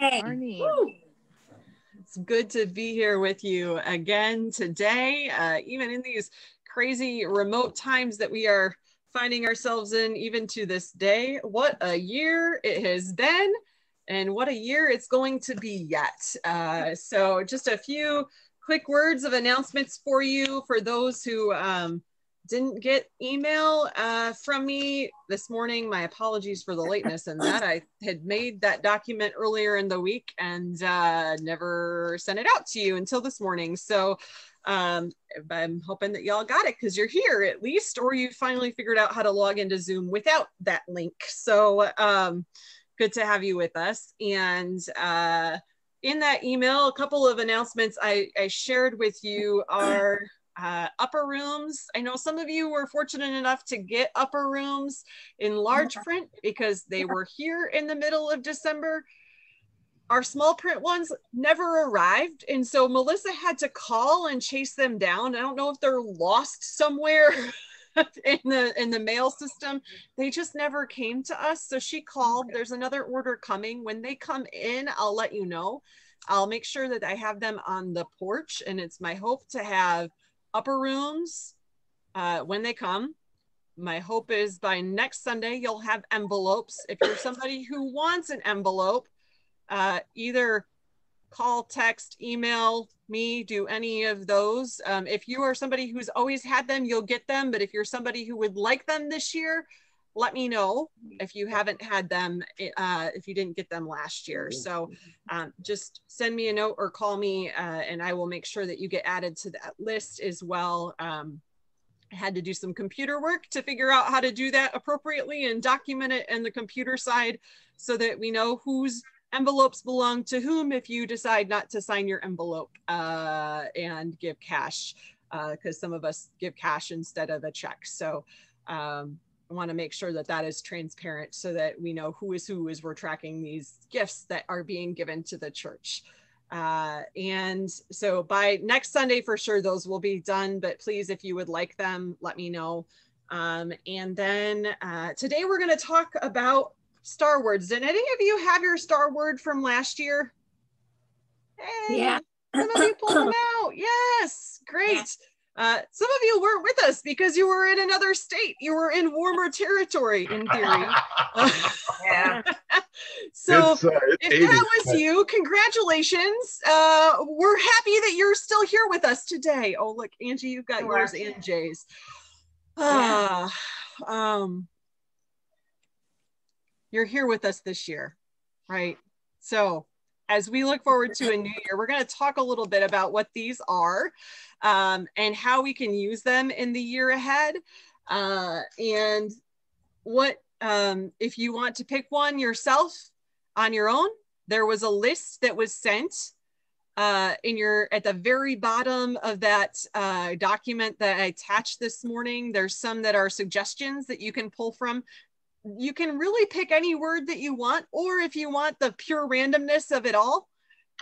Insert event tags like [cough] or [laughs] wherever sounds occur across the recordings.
Arnie. It's good to be here with you again today, uh, even in these crazy remote times that we are finding ourselves in, even to this day. What a year it has been, and what a year it's going to be yet. Uh, so, just a few quick words of announcements for you for those who um, didn't get email uh, from me this morning. My apologies for the lateness and that. I had made that document earlier in the week and uh, never sent it out to you until this morning. So um, I'm hoping that y'all got it because you're here at least, or you finally figured out how to log into Zoom without that link. So um, good to have you with us. And uh, in that email, a couple of announcements I, I shared with you are uh, upper rooms. I know some of you were fortunate enough to get upper rooms in large print because they were here in the middle of December. Our small print ones never arrived. And so Melissa had to call and chase them down. I don't know if they're lost somewhere [laughs] in the in the mail system. They just never came to us. So she called. There's another order coming. When they come in, I'll let you know. I'll make sure that I have them on the porch. And it's my hope to have upper rooms uh, when they come. My hope is by next Sunday, you'll have envelopes. If you're somebody who wants an envelope, uh, either call, text, email me, do any of those. Um, if you are somebody who's always had them, you'll get them. But if you're somebody who would like them this year, let me know if you haven't had them, uh, if you didn't get them last year. So um, just send me a note or call me uh, and I will make sure that you get added to that list as well. Um, I had to do some computer work to figure out how to do that appropriately and document it in the computer side so that we know whose envelopes belong to whom if you decide not to sign your envelope uh, and give cash because uh, some of us give cash instead of a check. So um, want to make sure that that is transparent so that we know who is who as we're tracking these gifts that are being given to the church. Uh, and so by next Sunday, for sure, those will be done. But please, if you would like them, let me know. Um, and then uh, today we're going to talk about Star Words. Did any of you have your Star Word from last year? Hey, yeah. Some of you pulled them out. Yes, great. Yeah. Uh, some of you weren't with us because you were in another state. You were in warmer territory, in theory. yeah. [laughs] [laughs] so, uh, if that was you, congratulations. Uh, we're happy that you're still here with us today. Oh, look, Angie, you've got yours and Jay's. Yeah. um, you're here with us this year, right? So, as we look forward to a new year, we're going to talk a little bit about what these are um, and how we can use them in the year ahead. Uh, and what, um, if you want to pick one yourself on your own, there was a list that was sent uh, in your at the very bottom of that uh, document that I attached this morning. There's some that are suggestions that you can pull from you can really pick any word that you want, or if you want the pure randomness of it all,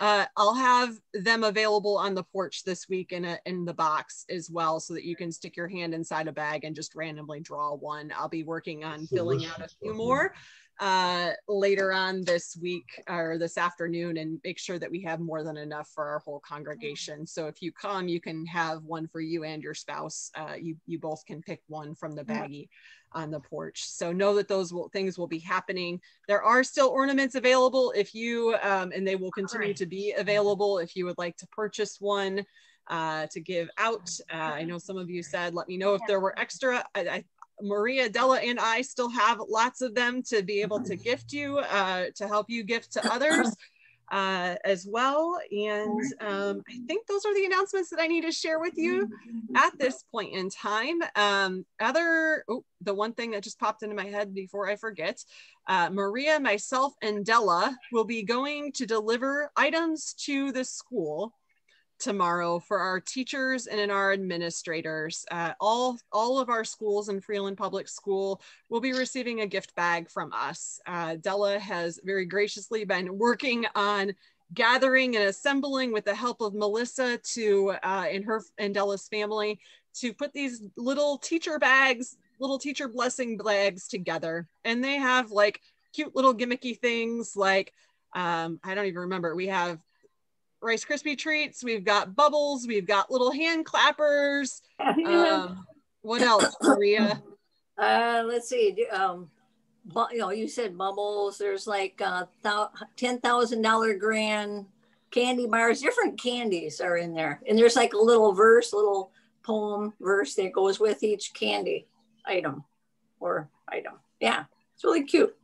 uh, I'll have them available on the porch this week in a, in the box as well, so that you can stick your hand inside a bag and just randomly draw one. I'll be working on filling out a few more uh, later on this week or this afternoon and make sure that we have more than enough for our whole congregation. So if you come, you can have one for you and your spouse. Uh, you, you both can pick one from the baggie on the porch. So know that those will, things will be happening. There are still ornaments available if you, um, and they will continue to be available if you would like to purchase one uh, to give out. Uh, I know some of you said, let me know if there were extra. I, I Maria, Della, and I still have lots of them to be able to gift you, uh, to help you gift to others uh, as well. And um, I think those are the announcements that I need to share with you at this point in time. Um, other, oh, the one thing that just popped into my head before I forget, uh, Maria, myself, and Della will be going to deliver items to the school tomorrow for our teachers and in our administrators. Uh, all, all of our schools in Freeland Public School will be receiving a gift bag from us. Uh, Della has very graciously been working on gathering and assembling with the help of Melissa to uh, her and Della's family to put these little teacher bags, little teacher blessing bags together. And they have like cute little gimmicky things like Um, I don't even remember. We have Rice Krispie treats. We've got bubbles. We've got little hand clappers. [laughs] Um, what else, Maria? Uh, let's see. Um, you know, you said bubbles. There's like uh, ten thousand dollar grand candy bars. Different candies are in there, and there's like a little verse, little poem verse that goes with each candy item or item. Yeah, it's really cute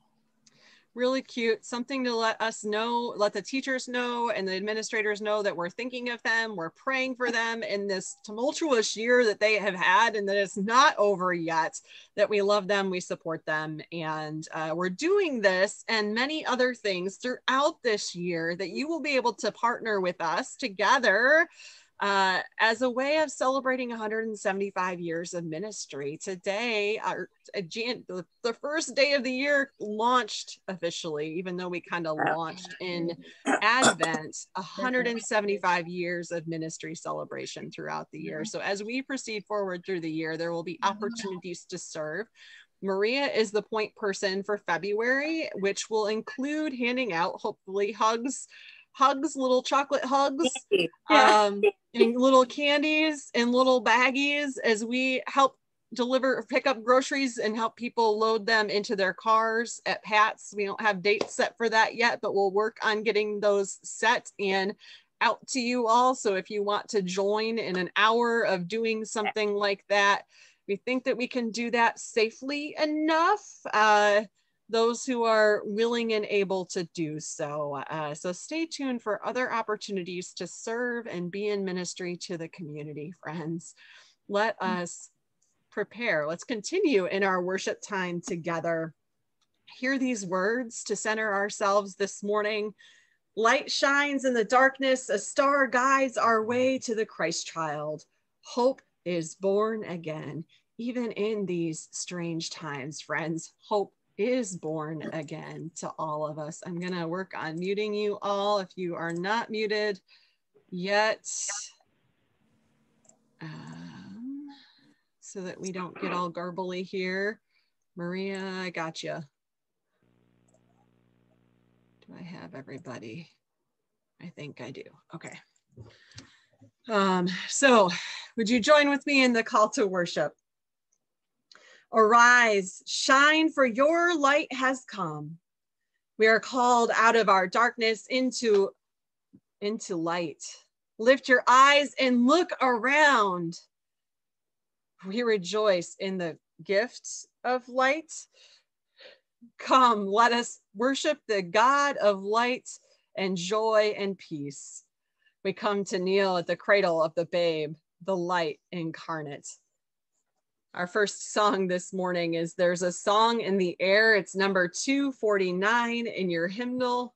really cute, something to let us know, let the teachers know and the administrators know that we're thinking of them, we're praying for them in this tumultuous year that they have had and that it's not over yet, that we love them, we support them. And uh, we're doing this and many other things throughout this year that you will be able to partner with us together uh, as a way of celebrating 175 years of ministry. Today, our uh, Jan- the first day of the year launched officially, even though we kind of launched in Advent, 175 years of ministry celebration throughout the year. So as we proceed forward through the year, there will be opportunities to serve. Maria is the point person for February, which will include handing out hopefully hugs hugs, little chocolate hugs, um, and little candies and little baggies as we help deliver, pick up groceries and help people load them into their cars at Pat's. We don't have dates set for that yet, but we'll work on getting those set and out to you all. So if you want to join in an hour of doing something like that, we think that we can do that safely enough. Uh, those who are willing and able to do so. Uh, so stay tuned for other opportunities to serve and be in ministry to the community, friends. Let mm. us prepare. Let's continue in our worship time together. Hear these words to center ourselves this morning. Light shines in the darkness, a star guides our way to the Christ child. Hope is born again, even in these strange times, friends. Hope is born again to all of us. I'm going to work on muting you all if you are not muted yet. Um, so that we don't get all garbly here. Maria, I got you. Do I have everybody? I think I do. Okay. Um, so would you join with me in the call to worship? Arise, shine, for your light has come. We are called out of our darkness into, into light. Lift your eyes and look around. We rejoice in the gift of light. Come, let us worship the God of light and joy and peace. We come to kneel at the cradle of the babe, the light incarnate. Our first song this morning is There's a Song in the Air. It's number 249 in your hymnal.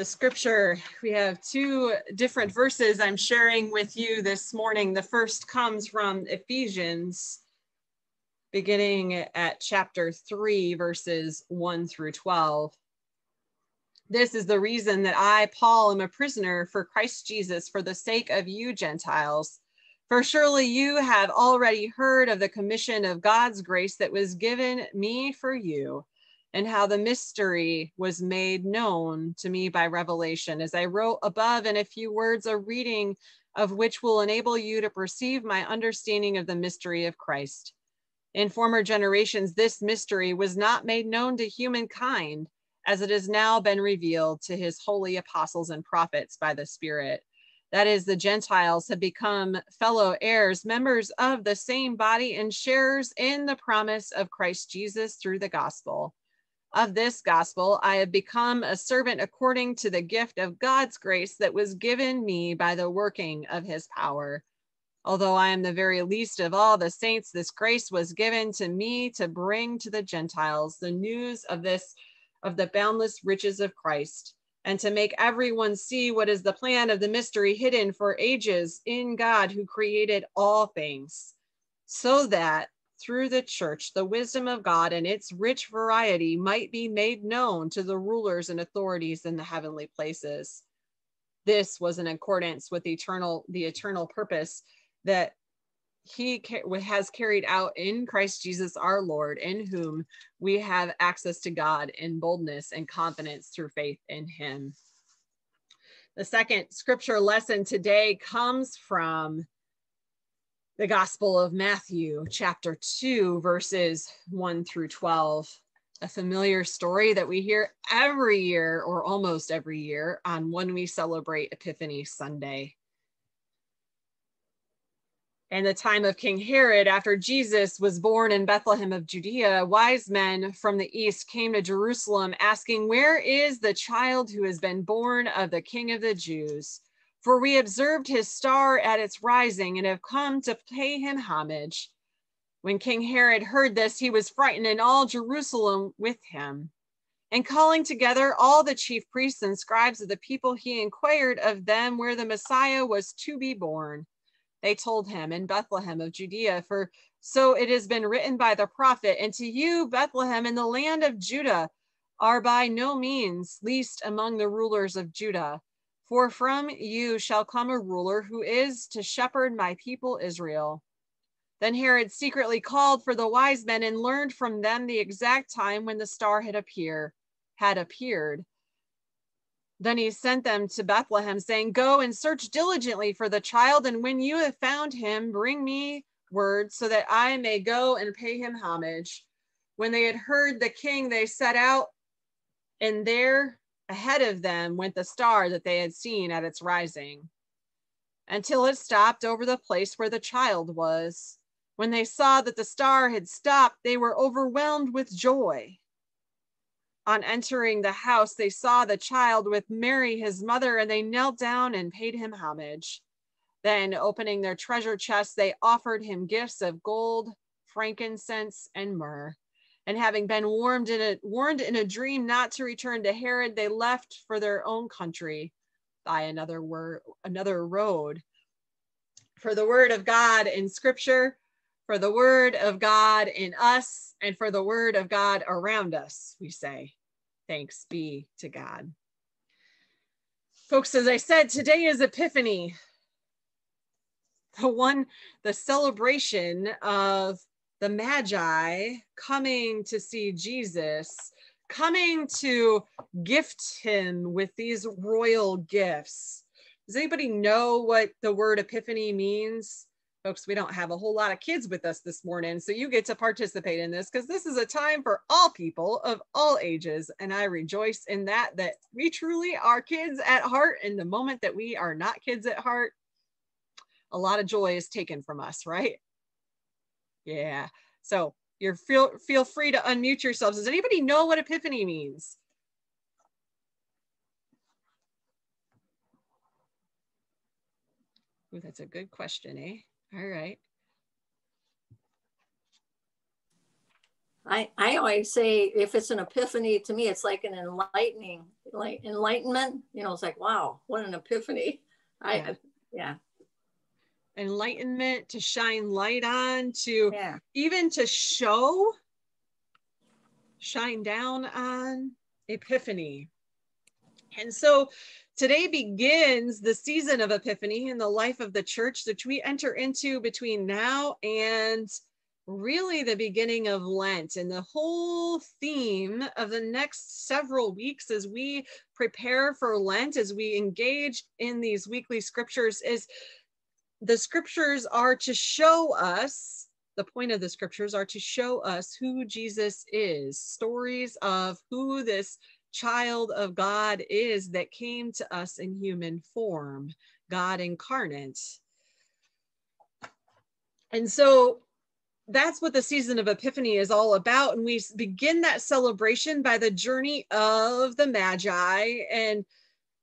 The scripture. We have two different verses I'm sharing with you this morning. The first comes from Ephesians, beginning at chapter 3, verses 1 through 12. This is the reason that I, Paul, am a prisoner for Christ Jesus for the sake of you Gentiles. For surely you have already heard of the commission of God's grace that was given me for you and how the mystery was made known to me by revelation. As I wrote above in a few words, a reading of which will enable you to perceive my understanding of the mystery of Christ. In former generations, this mystery was not made known to humankind, as it has now been revealed to his holy apostles and prophets by the Spirit. That is, the Gentiles have become fellow heirs, members of the same body, and sharers in the promise of Christ Jesus through the gospel of this gospel, I have become a servant according to the gift of God's grace that was given me by the working of his power. Although I am the very least of all the saints, this grace was given to me to bring to the Gentiles the news of this, of the boundless riches of Christ, and to make everyone see what is the plan of the mystery hidden for ages in God who created all things, so that through the church, the wisdom of God and its rich variety might be made known to the rulers and authorities in the heavenly places. This was in accordance with the eternal, the eternal purpose that he has carried out in Christ Jesus our Lord, in whom we have access to God in boldness and confidence through faith in him. The second scripture lesson today comes from the Gospel of Matthew, chapter 2, verses 1 through 12. A familiar story that we hear every year or almost every year on when we celebrate Epiphany Sunday. In the time of King Herod, after Jesus was born in Bethlehem of Judea, wise men from the east came to Jerusalem asking, Where is the child who has been born of the King of the Jews? For we observed his star at its rising and have come to pay him homage. When King Herod heard this, he was frightened, and all Jerusalem with him. And calling together all the chief priests and scribes of the people, he inquired of them where the Messiah was to be born. They told him, In Bethlehem of Judea, for so it has been written by the prophet, And to you, Bethlehem, in the land of Judah, are by no means least among the rulers of Judah for from you shall come a ruler who is to shepherd my people Israel. Then Herod secretly called for the wise men and learned from them the exact time when the star had appear, had appeared. Then he sent them to Bethlehem, saying, Go and search diligently for the child, and when you have found him, bring me word so that I may go and pay him homage. When they had heard the king, they set out, and there Ahead of them went the star that they had seen at its rising, until it stopped over the place where the child was. When they saw that the star had stopped, they were overwhelmed with joy. On entering the house, they saw the child with Mary, his mother, and they knelt down and paid him homage. Then, opening their treasure chests, they offered him gifts of gold, frankincense, and myrrh. And having been warned in a warned in a dream not to return to Herod, they left for their own country by another word, another road. For the word of God in scripture, for the word of God in us, and for the word of God around us, we say, thanks be to God. Folks, as I said, today is Epiphany, the one, the celebration of the Magi coming to see Jesus, coming to gift him with these royal gifts. Does anybody know what the word epiphany means? Folks, we don't have a whole lot of kids with us this morning, so you get to participate in this because this is a time for all people of all ages. And I rejoice in that, that we truly are kids at heart. In the moment that we are not kids at heart, a lot of joy is taken from us, right? Yeah. So you're feel feel free to unmute yourselves. Does anybody know what epiphany means? Ooh, that's a good question, eh? All right. I, I always say if it's an epiphany to me, it's like an enlightening. like enlightenment. You know, it's like, wow, what an epiphany. I, Yeah. yeah. Enlightenment to shine light on to Yeah. even to show shine down on epiphany and so today begins the season of epiphany in the life of the church which we enter into between now and really the beginning of lent and the whole theme of the next several weeks as we prepare for lent as we engage in these weekly scriptures is the scriptures are to show us the point of the scriptures are to show us who Jesus is, stories of who this child of God is that came to us in human form, God incarnate. And so that's what the season of Epiphany is all about. And we begin that celebration by the journey of the Magi. And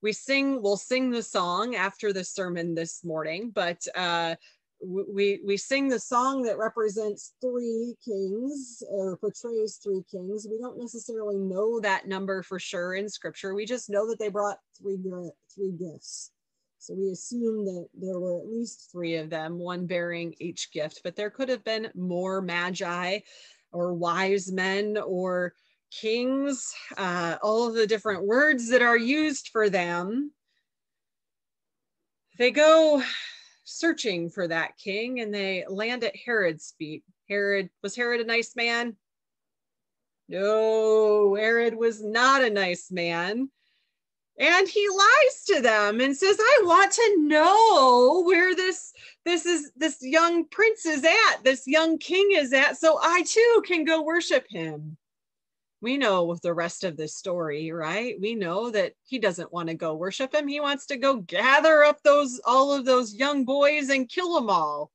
we sing, we'll sing the song after the sermon this morning, but uh, we we sing the song that represents three kings or portrays three kings. We don't necessarily know that number for sure in scripture. We just know that they brought three three gifts. So we assume that there were at least three of them one bearing each gift but there could have been more magi or wise men or kings uh, all of the different words that are used for them they go searching for that king and they land at Herod's feet. Herod, was Herod a nice man? No, Herod was not a nice man. And he lies to them and says, I want to know where this this is this young prince is at, this young king is at, so I too can go worship him we know with the rest of this story, right? We know that he doesn't want to go worship him. He wants to go gather up those all of those young boys and kill them all.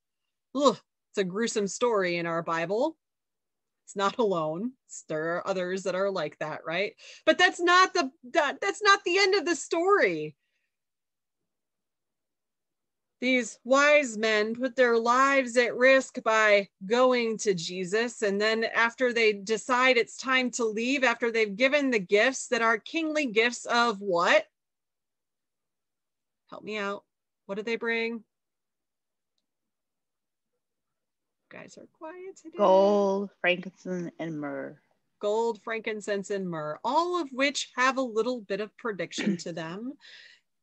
Ugh, it's a gruesome story in our Bible. It's not alone. There are others that are like that, right? But that's not the that, that's not the end of the story these wise men put their lives at risk by going to Jesus. And then, after they decide it's time to leave, after they've given the gifts that are kingly gifts of what? Help me out. What do they bring? You guys are quiet today. Gold, frankincense, and myrrh. Gold, frankincense, and myrrh, all of which have a little bit of prediction to them.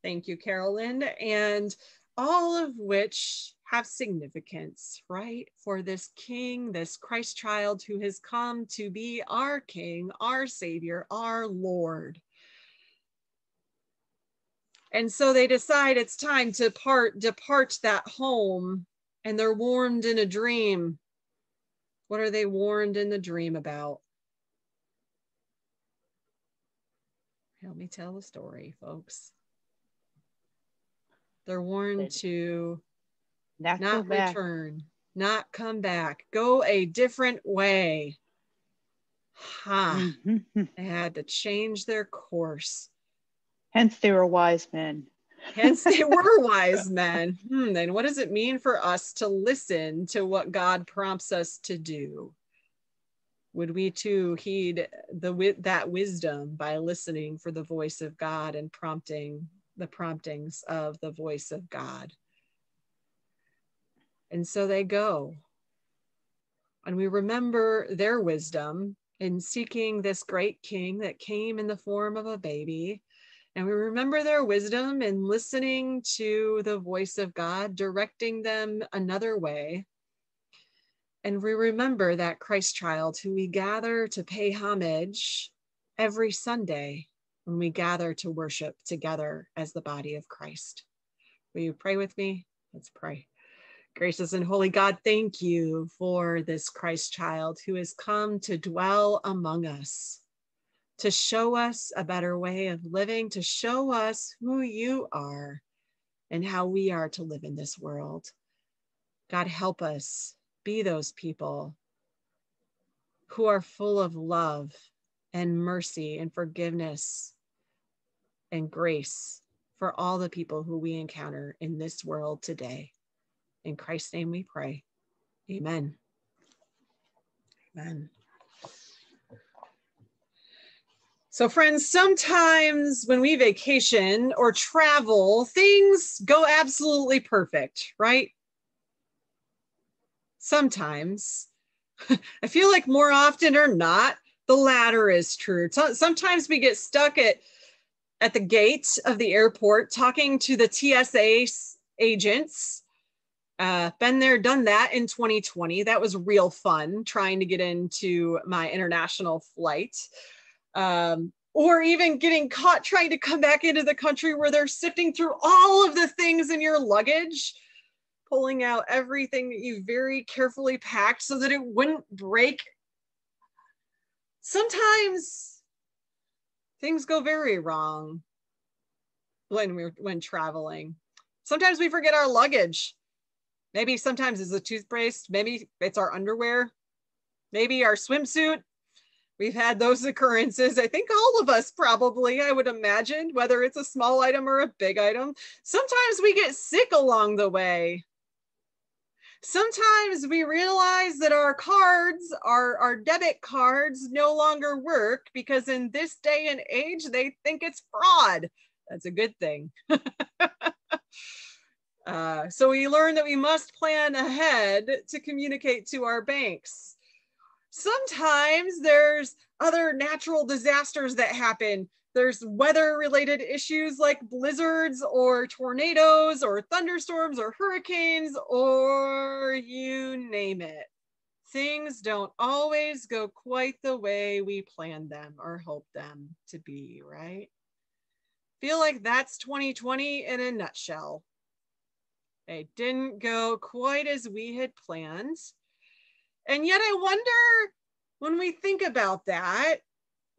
Thank you, Carolyn. And all of which have significance, right? For this king, this Christ child who has come to be our king, our savior, our Lord. And so they decide it's time to part, depart that home, and they're warned in a dream. What are they warned in the dream about? Help me tell the story, folks. They're warned to Not, not go back. return, not come back, go a different way. Ha! Mhm. They had to change their course. Hence, they were wise men. Hence, they [laughs] were wise men. Hmm, then what does it mean for us to listen to what God prompts us to do? Would we too heed the that wisdom by listening for the voice of God and prompting the promptings of the voice of God? And so they go. And we remember their wisdom in seeking this great king that came in the form of a baby. And we remember their wisdom in listening to the voice of God, directing them another way. And we remember that Christ child who we gather to pay homage every Sunday when we gather to worship together as the body of Christ. Will you pray with me? Let's pray. Gracious and holy God, thank you for this Christ child who has come to dwell among us, to show us a better way of living, to show us who you are and how we are to live in this world. God, help us be those people who are full of love and mercy and forgiveness and grace for all the people who we encounter in this world today. In Christ's name we pray. Amen. Amen. So, friends, sometimes when we vacation or travel, things go absolutely perfect, right? Sometimes. [laughs] I feel like more often or not, the latter is true. Sometimes we get stuck at at the gate of the airport talking to the TSA agents. Uh, been there, done that in 2020. That was real fun trying to get into my international flight. Um, or even getting caught trying to come back into the country where they're sifting through all of the things in your luggage, pulling out everything that you very carefully packed so that it wouldn't break. Sometimes things go very wrong when we're when traveling. Sometimes we forget our luggage. Maybe sometimes it's a toothpaste, maybe it's our underwear, maybe our swimsuit. We've had those [laughs] occurrences. I think all of us probably, I would imagine, whether it's a small item or a big item. Sometimes we get sick along the way sometimes we realize that our cards, our, our debit cards no longer work because in this day and age, they think it's fraud. That's a good thing. [laughs] uh, so we learn that we must plan ahead to communicate to our banks. Sometimes there's other natural disasters that happen there's weather related issues like blizzards or tornadoes or thunderstorms or hurricanes or you name it. Things don't always go quite the way we planned them or hoped them to be, right? Feel like that's 2020 in a nutshell. They didn't go quite as we had planned. And yet, I wonder when we think about that,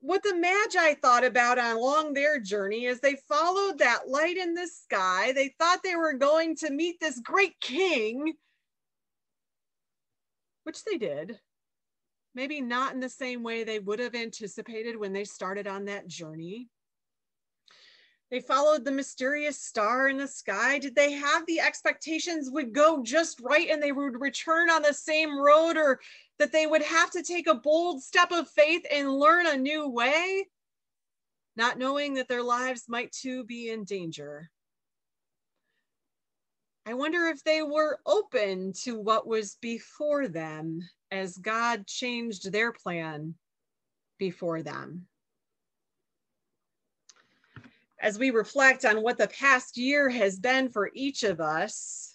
what the Magi thought about along their journey is they followed that light in the sky. They thought they were going to meet this great king, which they did. Maybe not in the same way they would have anticipated when they started on that journey. They followed the mysterious star in the sky. Did they have the expectations would go just right and they would return on the same road or that they would have to take a bold step of faith and learn a new way, not knowing that their lives might too be in danger. I wonder if they were open to what was before them as God changed their plan before them. As we reflect on what the past year has been for each of us,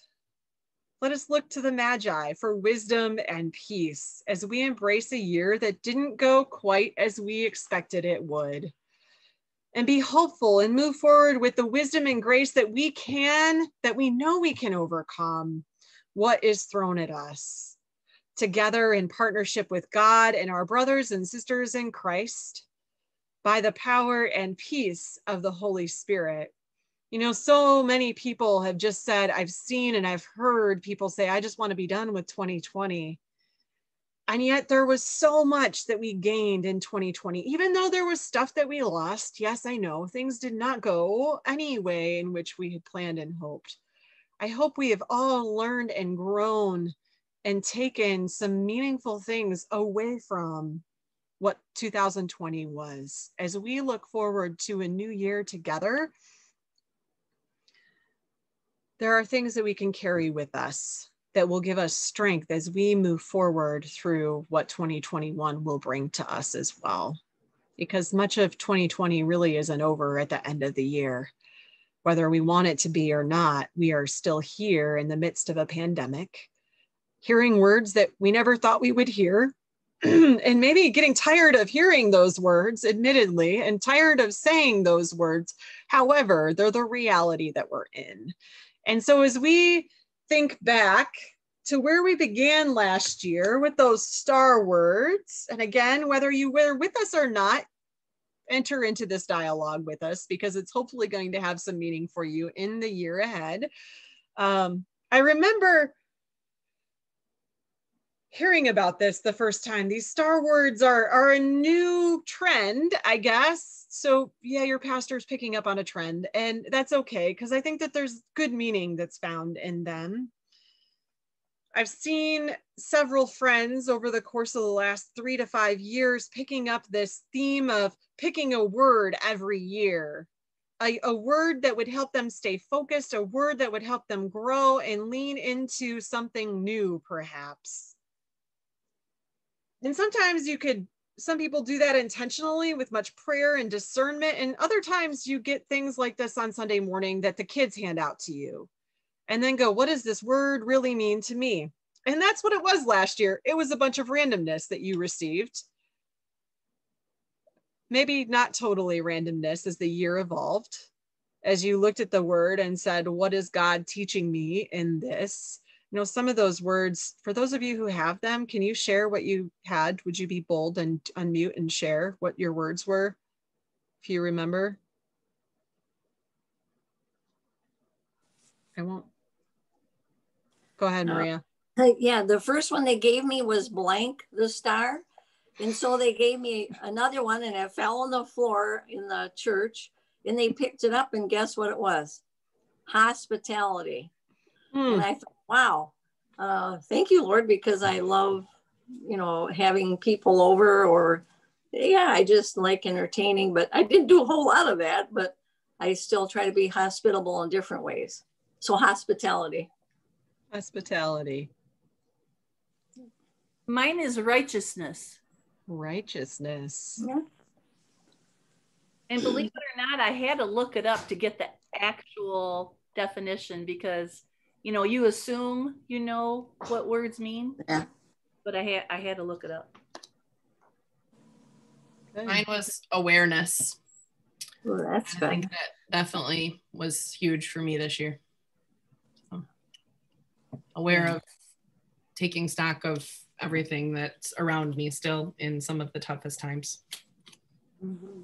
let us look to the Magi for wisdom and peace as we embrace a year that didn't go quite as we expected it would. And be hopeful and move forward with the wisdom and grace that we can, that we know we can overcome what is thrown at us. Together in partnership with God and our brothers and sisters in Christ, by the power and peace of the Holy Spirit you know, so many people have just said, I've seen and I've heard people say, I just want to be done with 2020. And yet there was so much that we gained in 2020, even though there was stuff that we lost. Yes, I know things did not go any way in which we had planned and hoped. I hope we have all learned and grown and taken some meaningful things away from what 2020 was as we look forward to a new year together there are things that we can carry with us that will give us strength as we move forward through what 2021 will bring to us as well. Because much of 2020 really isn't over at the end of the year. Whether we want it to be or not, we are still here in the midst of a pandemic, hearing words that we never thought we would hear, [clears throat] and maybe getting tired of hearing those words, admittedly, and tired of saying those words. However, they're the reality that we're in. And so as we think back to where we began last year with those star words, and again, whether you were with us or not, enter into this dialogue with us because it's hopefully going to have some meaning for you in the year ahead. Um, I remember hearing about this the first time. These star words are, are a new trend, I guess so yeah your pastor's picking up on a trend and that's okay because i think that there's good meaning that's found in them I've seen several friends over the course of the last three to five years picking up this theme of picking a word every year, a, a word that would help them stay focused, a word that would help them grow and lean into something new, perhaps. And sometimes you could, some people do that intentionally with much prayer and discernment. And other times you get things like this on Sunday morning that the kids hand out to you and then go, what does this word really mean to me? And that's what it was last year. It was a bunch of randomness that you received. Maybe not totally randomness as the year evolved, as you looked at the word and said, What is God teaching me in this? You know, some of those words, for those of you who have them, can you share what you had? Would you be bold and unmute and share what your words were, if you remember? I won't Go ahead, uh, Maria. Uh, yeah, the first one they gave me was blank, the star. And so they gave me another one and it fell on the floor in the church and they picked it up and guess what it was? Hospitality. Hmm. And I thought, wow, uh, thank you, Lord, because I love, you know, having people over or, yeah, I just like entertaining, but I didn't do a whole lot of that, but I still try to be hospitable in different ways. So hospitality. Hospitality. Mine is righteousness. Righteousness. Yeah. And believe it or not, I had to look it up to get the actual definition because you know you assume you know what words mean. Yeah. But I had I had to look it up. Mine was awareness. Well, that's I think that definitely was huge for me this year aware of taking stock of everything that's around me still in some of the toughest times. Mm-hmm.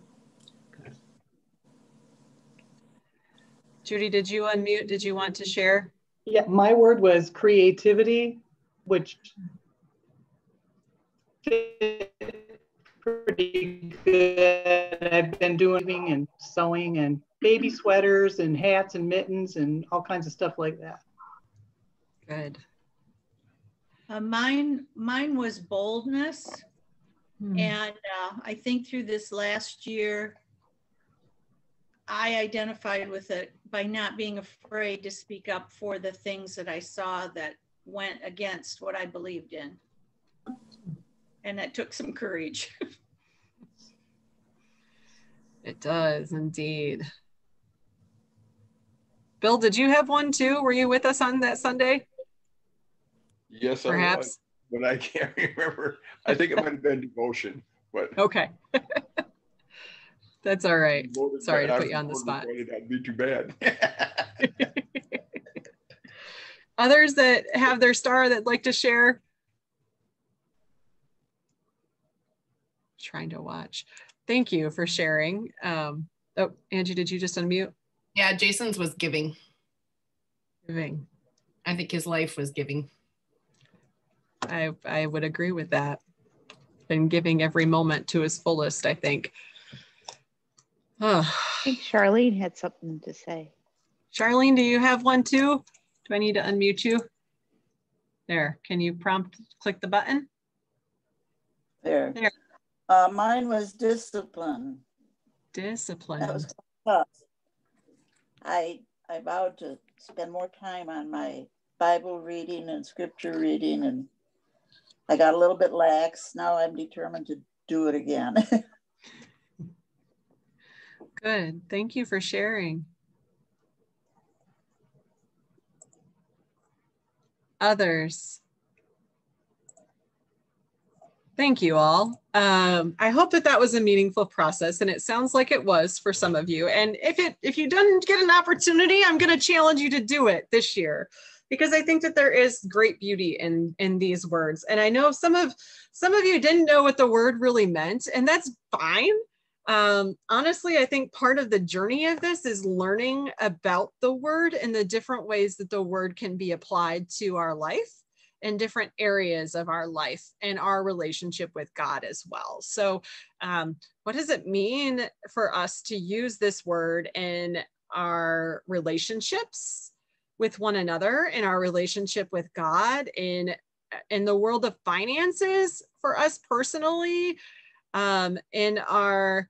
Judy, did you unmute? Did you want to share? Yeah, my word was creativity, which pretty good. I've been doing and sewing and baby sweaters and hats and mittens and all kinds of stuff like that. Good. Uh, mine, mine was boldness. Hmm. And uh, I think through this last year, I identified with it by not being afraid to speak up for the things that I saw that went against what I believed in. And that took some courage. [laughs] it does indeed. Bill, did you have one too? Were you with us on that Sunday? Yes, perhaps. I was, but I can't [laughs] remember. I think it might have been devotion, but okay. [laughs] That's all right. Sorry to put you on the spot. That'd be too bad. [laughs] Others that have their star that like to share. Trying to watch. Thank you for sharing. Um, oh, Angie, did you just unmute? Yeah, Jason's was giving. Giving. I think his life was giving. I, I would agree with that. And giving every moment to his fullest, I think. Oh. I think Charlene had something to say. Charlene, do you have one too? Do I need to unmute you? There, can you prompt click the button? There. There. Uh, mine was discipline. Discipline. That was tough. I I vowed to spend more time on my Bible reading and scripture reading and I got a little bit lax. Now I'm determined to do it again. [laughs] Good. Thank you for sharing. Others. Thank you all. Um, I hope that that was a meaningful process, and it sounds like it was for some of you. And if it if you didn't get an opportunity, I'm going to challenge you to do it this year because I think that there is great beauty in in these words. And I know some of some of you didn't know what the word really meant, and that's fine. Um, honestly, I think part of the journey of this is learning about the word and the different ways that the word can be applied to our life in different areas of our life and our relationship with God as well. So, um, what does it mean for us to use this word in our relationships? with one another in our relationship with God in in the world of finances for us personally um, in our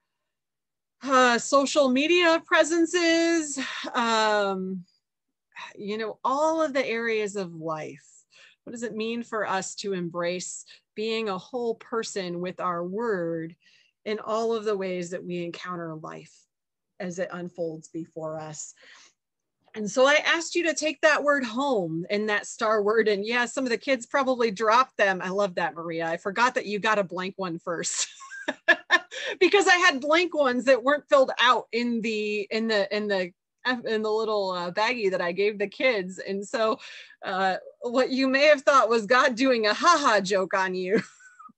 uh, social media presences um, you know all of the areas of life what does it mean for us to embrace being a whole person with our word in all of the ways that we encounter life as it unfolds before us and so I asked you to take that word home and that star word. And yeah, some of the kids probably dropped them. I love that, Maria. I forgot that you got a blank one first. [laughs] [laughs] because I had blank ones that weren't filled out in the in the in the in the little uh, baggie that I gave the kids. And so uh, what you may have thought was God doing a haha joke on you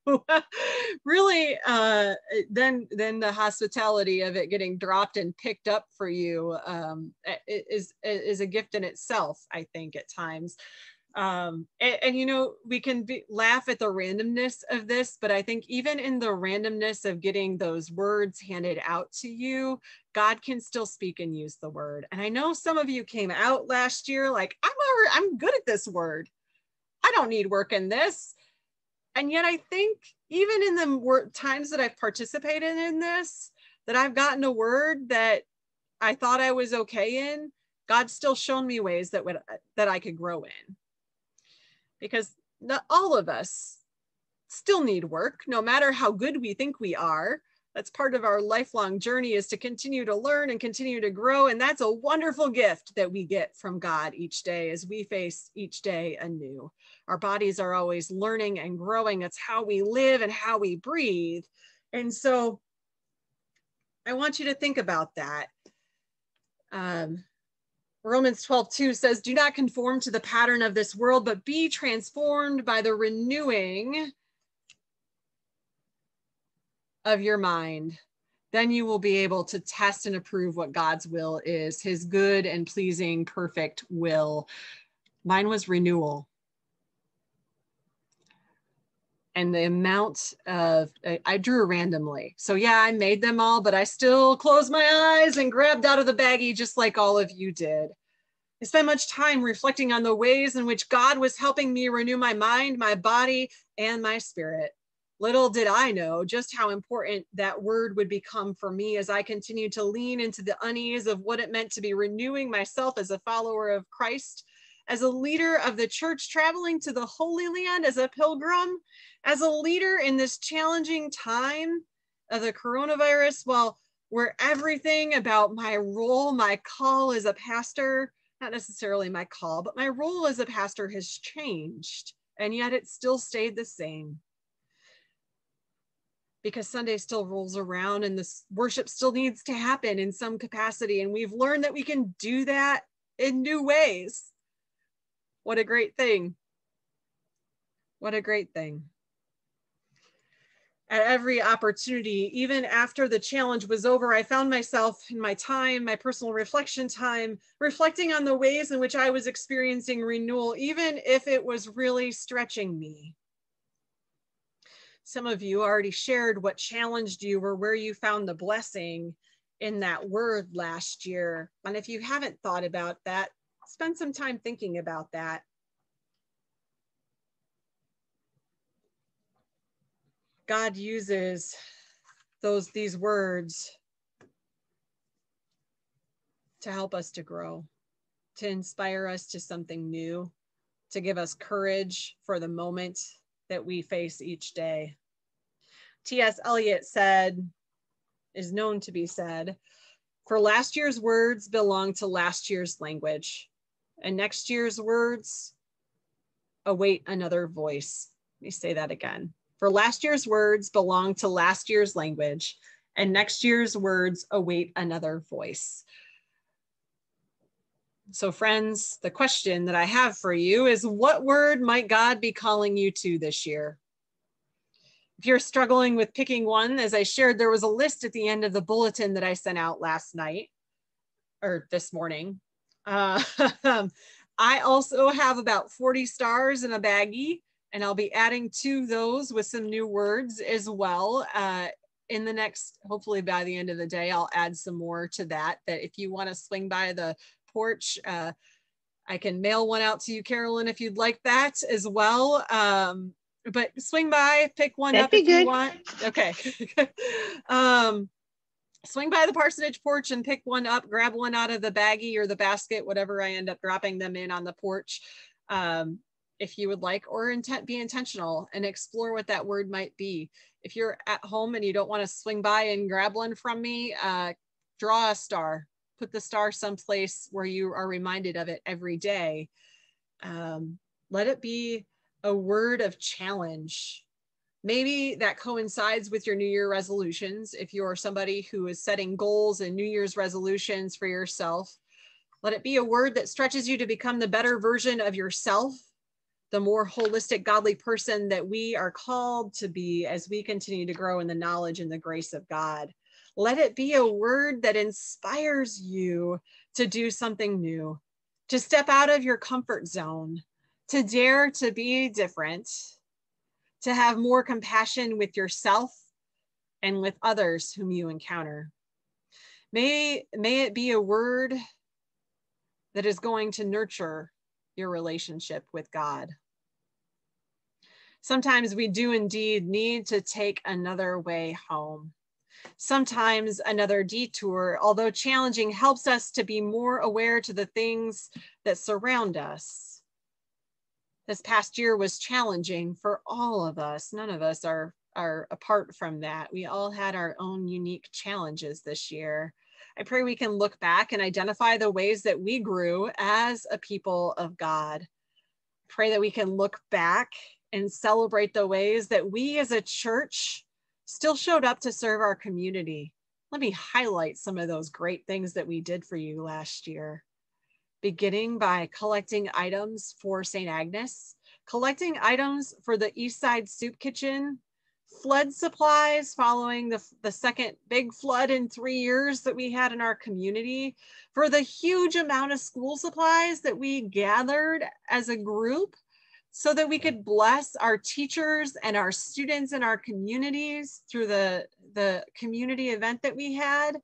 [laughs] really uh, then then the hospitality of it getting dropped and picked up for you um, is is a gift in itself i think at times um, and, and, you know we can be, laugh at the randomness of this but i think even in the randomness of getting those words handed out to you god can still speak and use the word. And i know some of you came out last year like i'm already, i'm good at this word. I don't need work in this. And yet i think even in the times that i've participated in this that i've gotten a word that i thought i was okay in god's still shown me ways that would that i could grow in because not all of us still need work no matter how good we think we are. That's part of our lifelong journey is to continue to learn and continue to grow and that's a wonderful gift that we get from god each day as we face each day anew. Our bodies are always learning and growing. It's how we live and how we breathe. And so i want you to think about that. Um, Romans 12, 2 says, Do not conform to the pattern of this world, but be transformed by the renewing of your mind, then you will be able to test and approve what God's will is, his good and pleasing, perfect will. Mine was renewal. And the amount of, I drew randomly. So, yeah, I made them all, but I still closed my eyes and grabbed out of the baggie just like all of you did. I spent much time reflecting on the ways in which God was helping me renew my mind, my body, and my spirit. Little did I know just how important that word would become for me as I continued to lean into the unease of what it meant to be renewing myself as a follower of Christ, as a leader of the church traveling to the Holy Land as a pilgrim, as a leader in this challenging time of the coronavirus, while where everything about my role, my call as a pastor, not necessarily my call, but my role as a pastor has changed, and yet it still stayed the same because Sunday still rolls around and this worship still needs to happen in some capacity. And we've learned that we can do that in new ways. What a great thing. What a great thing. At every opportunity, even after the challenge was over, I found myself in my time, my personal reflection time, reflecting on the ways in which I was experiencing renewal, even if it was really stretching me. Some of you already shared what challenged you or where you found the blessing in that word last year. And if you haven't thought about that, spend some time thinking about that. God uses those these words to help us to grow, to inspire us to something new, to give us courage for the moment that we face each day. T.S. Eliot said, is known to be said, for last year's words belong to last year's language, and next year's words await another voice. Let me say that again. For last year's words belong to last year's language, and next year's words await another voice. So, friends, the question that I have for you is what word might God be calling you to this year? If you're struggling with picking one, as I shared, there was a list at the end of the bulletin that I sent out last night or this morning. Uh, [laughs] I also have about 40 stars in a baggie, and I'll be adding to those with some new words as well. Uh, in the next, hopefully by the end of the day, I'll add some more to that. That if you want to swing by the porch, uh, I can mail one out to you, Carolyn, if you'd like that as well. Um, but swing by, pick one That'd up if you want. Okay. [laughs] um, swing by the parsonage porch and pick one up, grab one out of the baggie or the basket, whatever I end up dropping them in on the porch. Um, if you would like, or intent be intentional and explore what that word might be. If you're at home and you don't want to swing by and grab one from me, uh, draw a star, put the star someplace where you are reminded of it every day. Um, let it be a word of challenge. Maybe that coincides with your New Year resolutions. If you're somebody who is setting goals and New Year's resolutions for yourself, let it be a word that stretches you to become the better version of yourself, the more holistic, godly person that we are called to be as we continue to grow in the knowledge and the grace of God. Let it be a word that inspires you to do something new, to step out of your comfort zone, to dare to be different, to have more compassion with yourself and with others whom you encounter. May, may it be a word that is going to nurture your relationship with God. Sometimes we do indeed need to take another way home. Sometimes another detour, although challenging, helps us to be more aware to the things that surround us. This past year was challenging for all of us. None of us are, are apart from that. We all had our own unique challenges this year. I pray we can look back and identify the ways that we grew as a people of God. Pray that we can look back and celebrate the ways that we as a church still showed up to serve our community. Let me highlight some of those great things that we did for you last year. Beginning by collecting items for St. Agnes, collecting items for the East Side Soup Kitchen, flood supplies following the, the second big flood in three years that we had in our community, for the huge amount of school supplies that we gathered as a group so that we could bless our teachers and our students and our communities through the, the community event that we had.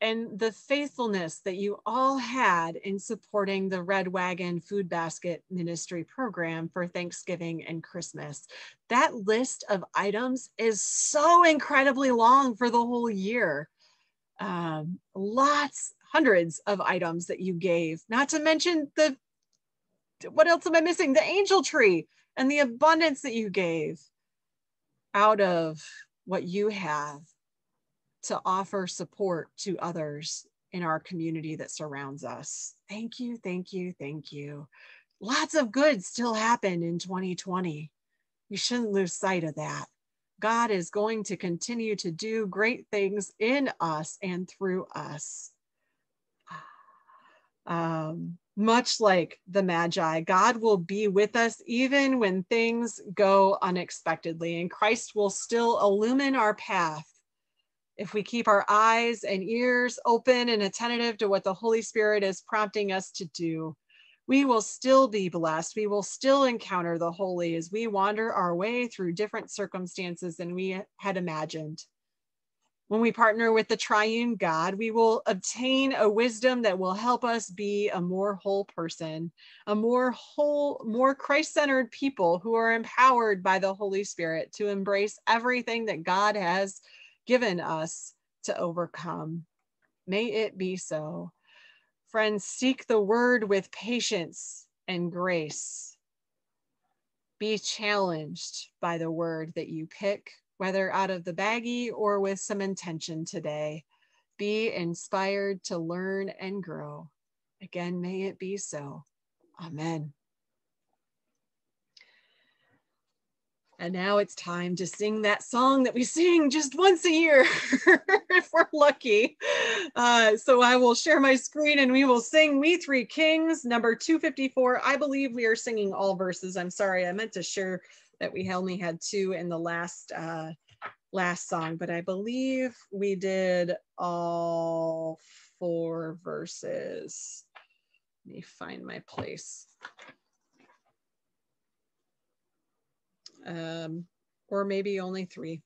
And the faithfulness that you all had in supporting the Red Wagon Food Basket Ministry program for Thanksgiving and Christmas. That list of items is so incredibly long for the whole year. Um, lots, hundreds of items that you gave, not to mention the what else am I missing? The angel tree and the abundance that you gave out of what you have to offer support to others in our community that surrounds us. Thank you, thank you, thank you. Lots of good still happen in 2020. You shouldn't lose sight of that. God is going to continue to do great things in us and through us. Um, much like the Magi, God will be with us even when things go unexpectedly, and Christ will still illumine our path if we keep our eyes and ears open and attentive to what the Holy Spirit is prompting us to do. We will still be blessed. We will still encounter the holy as we wander our way through different circumstances than we had imagined. When we partner with the triune God, we will obtain a wisdom that will help us be a more whole person, a more whole, more Christ centered people who are empowered by the Holy Spirit to embrace everything that God has given us to overcome. May it be so. Friends, seek the word with patience and grace. Be challenged by the word that you pick whether out of the baggie or with some intention today. Be inspired to learn and grow. Again, may it be so. Amen. And now it's time to sing that song that we sing just once a year, [laughs] if we're lucky. Uh, so I will share my screen and we will sing We Three Kings, number 254. I believe we are singing all verses. I'm sorry, I meant to share that we only had two in the last uh, last song, but I believe we did all four verses. Let me find my place. Um, or maybe only three.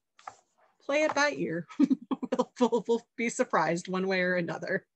Play it by ear. [laughs] we'll, we'll, we'll be surprised one way or another.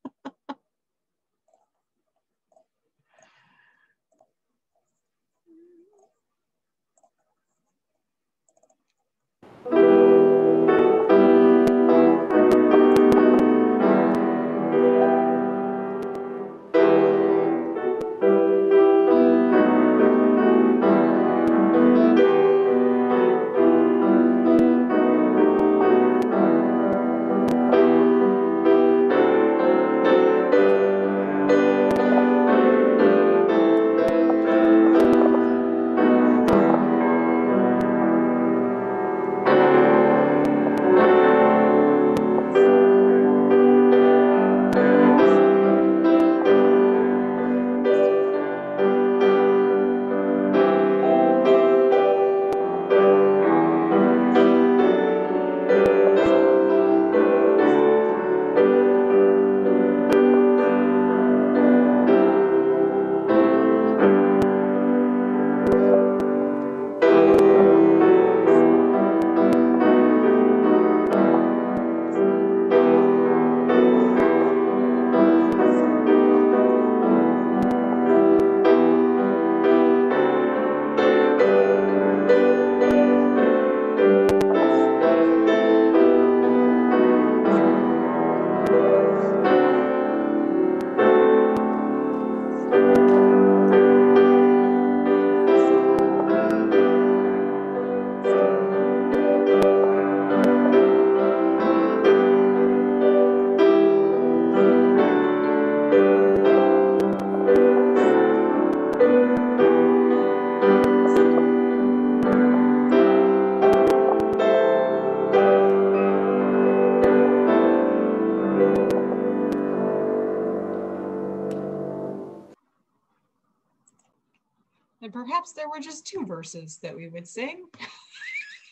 Were just two verses that we would sing.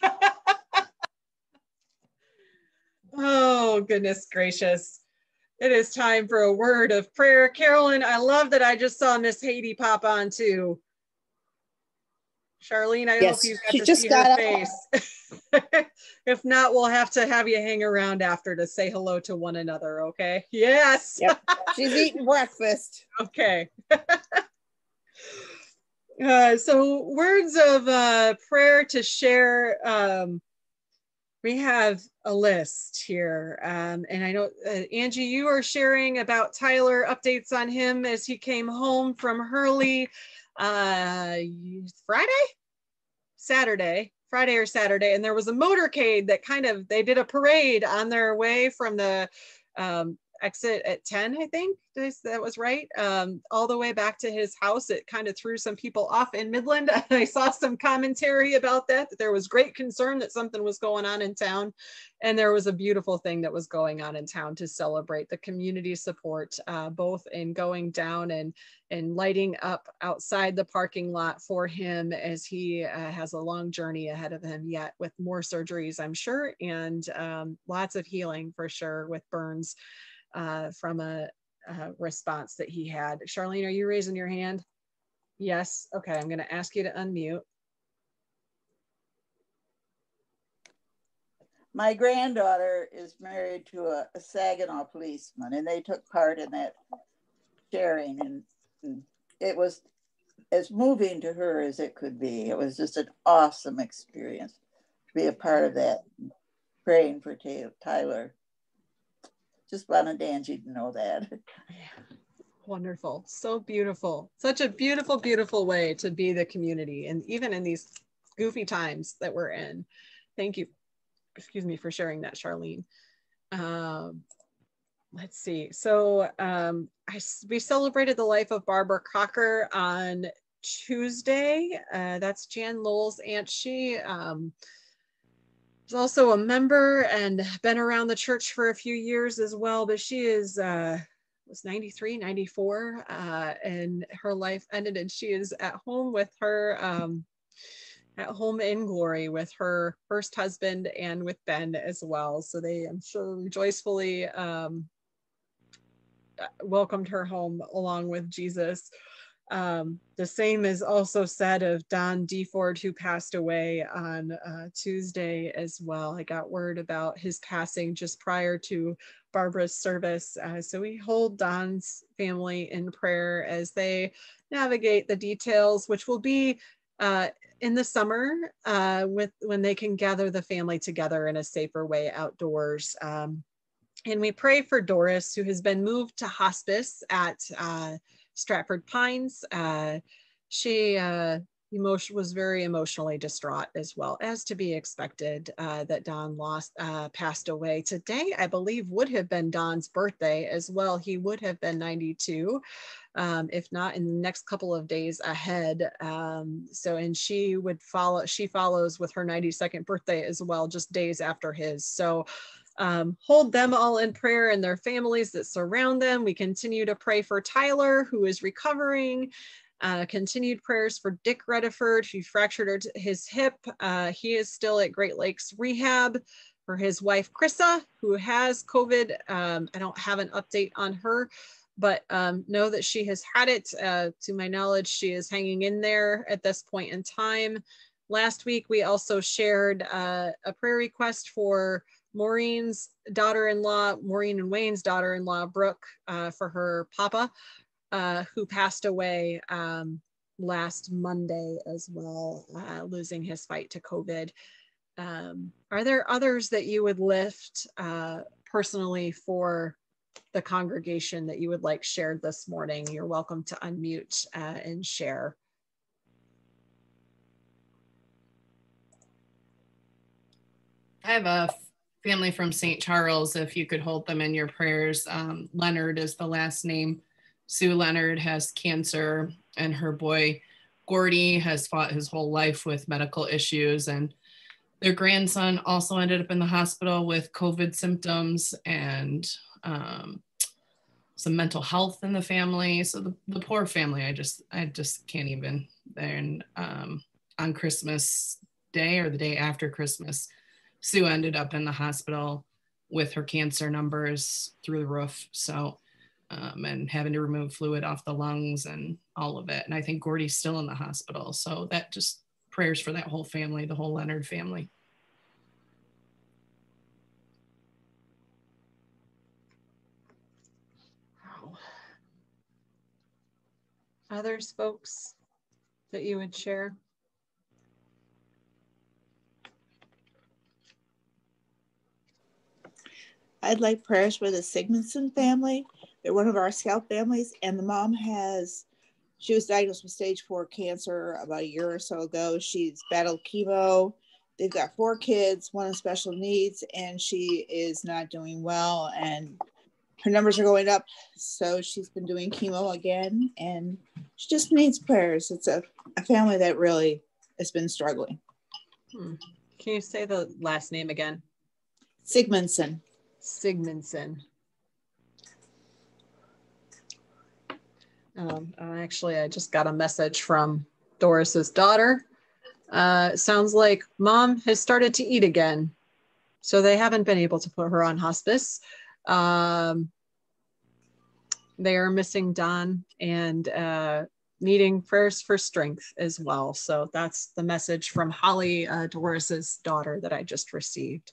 [laughs] oh, goodness gracious. It is time for a word of prayer. Carolyn, I love that I just saw Miss Haiti pop on too. Charlene, I Yes, hope you got she to just see got her up. face. [laughs] if not, we'll have to have you hang around after to say hello to one another, okay? Yes. Yep. [laughs] She's eating breakfast. Okay. Uh, so words of uh, prayer to share. Um, we have a list here. Um, and I know, uh, Angie, you are sharing about Tyler updates on him as he came home from Hurley uh, Friday? Saturday, Friday or Saturday. And there was a motorcade that kind of, they did a parade on their way from the um, exit at 10, I think that was right. Um, all the way back to his house. It kind of threw some people off in Midland. [laughs] I saw some commentary about that, that there was great concern that something was going on in town. And there was a beautiful thing that was going on in town to celebrate the community support, uh, both in going down and, and lighting up outside the parking lot for him as he uh, has a long journey ahead of him yet with more surgeries, I'm sure, and um, lots of healing for sure with burns uh, from a, a response that he had. Charlene, are you raising your hand? Yes. Okay, I'm going to ask you to unmute. My granddaughter is married to a, a Saginaw policeman, and they took part in that sharing, and, and it was as moving to her as it could be. It was just an awesome experience to be a part of that, praying for Ta- Tyler. Just wanted Angie to know that. Wonderful. So beautiful. Such a beautiful, beautiful way to be the community. And even in these goofy times that we're in. Thank you. Excuse me for sharing that, Charlene. Um, let's see. So um, I, we celebrated the life of Barbara Crocker on Tuesday. Uh, that's Jan Lowell's aunt. She um, is also a member and been around the church for a few years as well, but she is uh, was 93, 94, uh, and her life ended and she is at home with her, um, at home in glory with her first husband and with Ben as well. So they, I'm sure, rejoicefully um, welcomed her home along with Jesus. Um, the same is also said of Don Deford, who passed away on uh, Tuesday as well. I got word about his passing just prior to Barbara's service. Uh, so we hold Don's family in prayer as they navigate the details, which will be uh, in the summer uh, with when they can gather the family together in a safer way outdoors. Um, and we pray for Doris, who has been moved to hospice at uh, Stratford Pines. Uh, she uh, emotion was very emotionally distraught as well as to be expected uh, that Don lost uh, passed away today. I believe would have been Don's birthday as well. He would have been 92, um, if not in the next couple of days ahead. Um, so and she would follow. She follows with her 92nd birthday as well, just days after his. So um, hold them all in prayer and their families that surround them. We continue to pray for Tyler, who is recovering. Uh, continued prayers for Dick Rediford, who fractured his hip. Uh, he is still at Great Lakes Rehab. For his wife, Krissa, who has COVID. Um, I don't have an update on her, but um, know that she has had it. Uh, to my knowledge, she is hanging in there at this point in time. Last week, we also shared uh, a prayer request for Maureen's daughter-in-law, Maureen and Wayne's daughter-in-law, Brooke, uh, for her papa, uh, who passed away um, last Monday as well, uh, losing his fight to COVID. Um, are there others that you would lift uh, personally for the congregation that you would like shared this morning? You're welcome to unmute uh, and share. I have a family from St. Charles, if you could hold them in your prayers. Um, Leonard is the last name. Sue Leonard has cancer, and her boy Gordy has fought his whole life with medical issues. And their grandson also ended up in the hospital with COVID symptoms and um, some mental health in the family. So the, the poor family, I just I just can't even then um, on Christmas Day or the day after Christmas, Sue ended up in the hospital with her cancer numbers through the roof. So, um, and having to remove fluid off the lungs and all of it. And I think Gordy's still in the hospital. So that just prayers for that whole family, the whole Leonard family. Others, folks, that you would share? I'd like prayers for the Sigmundson family. They're one of our scout families, and the mom has, she was diagnosed with stage four cancer about a year or so ago. She's battled chemo. They've got four kids, one with special needs, and she is not doing well. And her numbers are going up. So she's been doing chemo again, and she just needs prayers. It's a, a family that really has been struggling. Hmm. Can you say the last name again? Sigmundson. Sigmundson. Um, actually, I just got a message from Doris's daughter. Uh, sounds like mom has started to eat again. So they haven't been able to put her on hospice. Um, they are missing Don and uh, needing prayers for strength as well. So that's the message from Holly, uh, Doris's daughter, that I just received.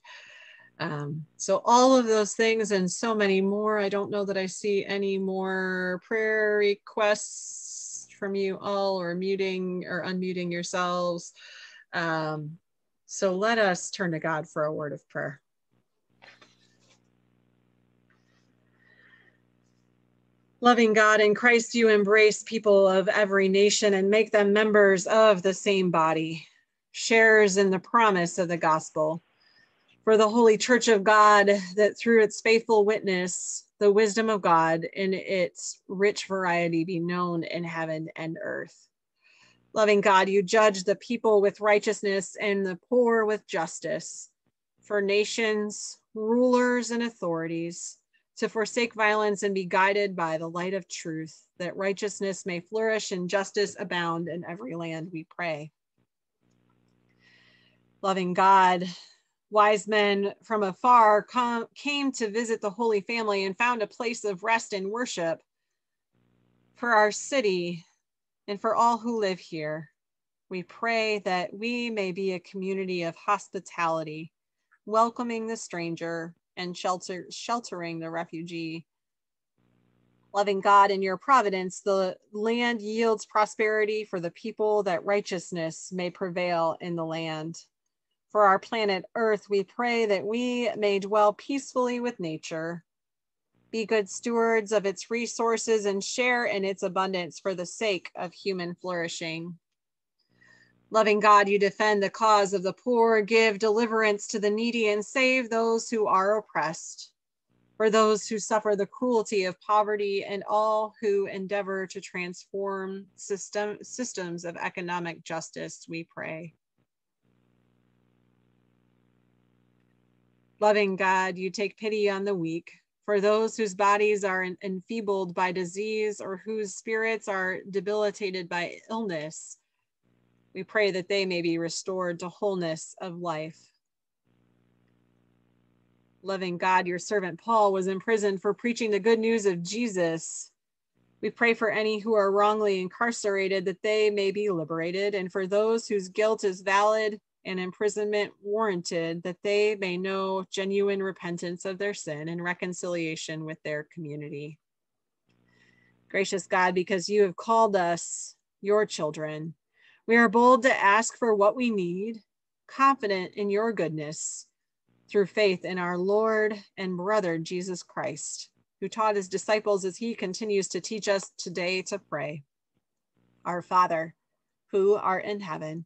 Um, so all of those things and so many more. I don't know that I see any more prayer requests from you all or muting or unmuting yourselves. Um, so let us turn to God for a word of prayer. Loving God in Christ, you embrace people of every nation and make them members of the same body, shares in the promise of the gospel for the Holy Church of God, that through its faithful witness, the wisdom of God in its rich variety be known in heaven and earth. Loving God, you judge the people with righteousness and the poor with justice. For nations, rulers, and authorities to forsake violence and be guided by the light of truth, that righteousness may flourish and justice abound in every land, we pray. Loving God, wise men from afar came to visit the Holy Family and found a place of rest and worship for our city and for all who live here. We pray that we may be a community of hospitality, welcoming the stranger and shelter, sheltering the refugee. Loving God in your providence, the land yields prosperity for the people that righteousness may prevail in the land for our planet Earth, we pray that we may dwell peacefully with nature, be good stewards of its resources, and share in its abundance for the sake of human flourishing. Loving God, you defend the cause of the poor, give deliverance to the needy, and save those who are oppressed. For those who suffer the cruelty of poverty and all who endeavor to transform system, systems of economic justice, we pray. Loving God, you take pity on the weak, for those whose bodies are enfeebled by disease or whose spirits are debilitated by illness. We pray that they may be restored to wholeness of life. Loving God, your servant Paul was imprisoned for preaching the good news of Jesus. We pray for any who are wrongly incarcerated that they may be liberated, and for those whose guilt is valid, and imprisonment warranted, that they may know genuine repentance of their sin and reconciliation with their community. Gracious God, because you have called us your children, we are bold to ask for what we need, confident in your goodness, through faith in our Lord and brother Jesus Christ, who taught his disciples as he continues to teach us today to pray. Our Father, who art in heaven,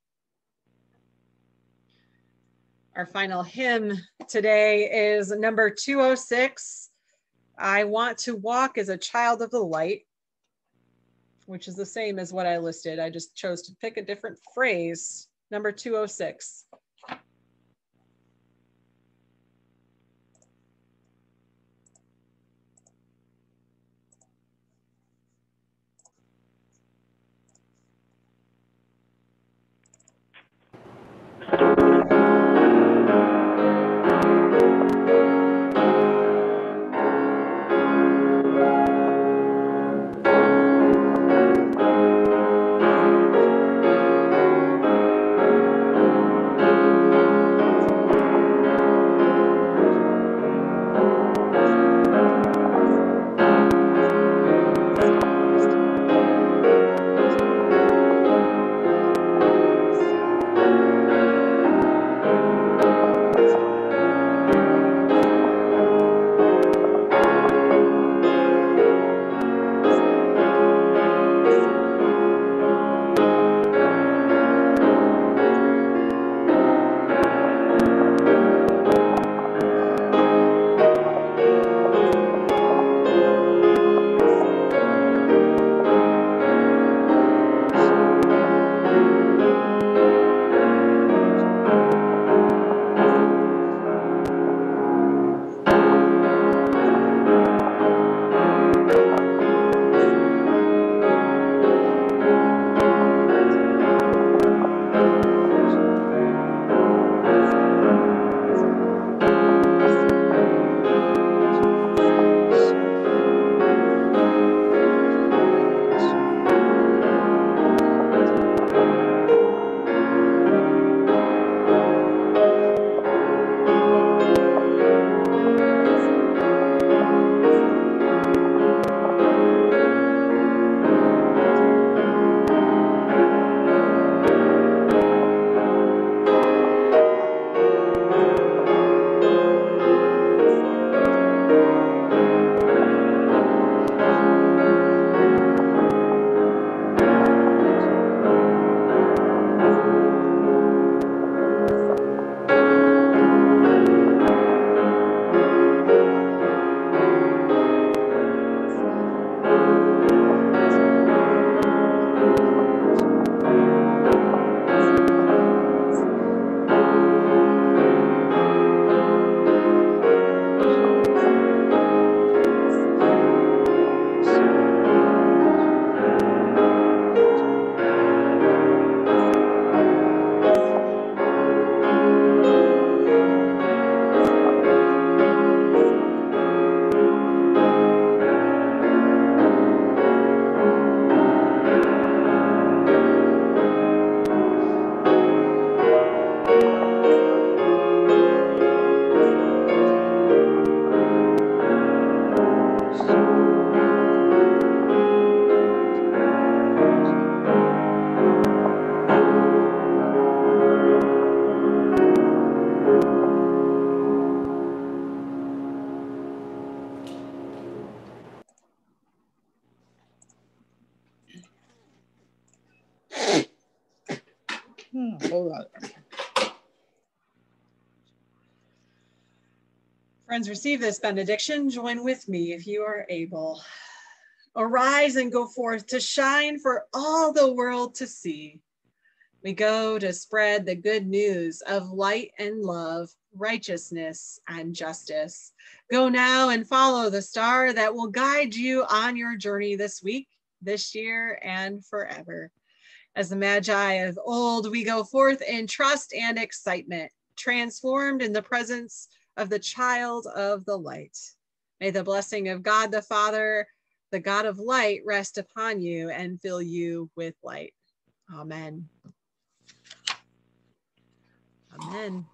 Our final hymn today is number 206. I want to walk as a child of the light, which is the same as what I listed. I just chose to pick a different phrase. Number 206. Friends, receive this benediction. Join with me if you are able. Arise and go forth to shine for all the world to see. We go to spread the good news of light and love, righteousness and justice. Go now and follow the star that will guide you on your journey this week, this year, and forever. As the Magi of old, we go forth in trust and excitement, transformed in the presence of the child of the light. May the blessing of God the Father, the God of light, rest upon you and fill you with light. Amen. Amen.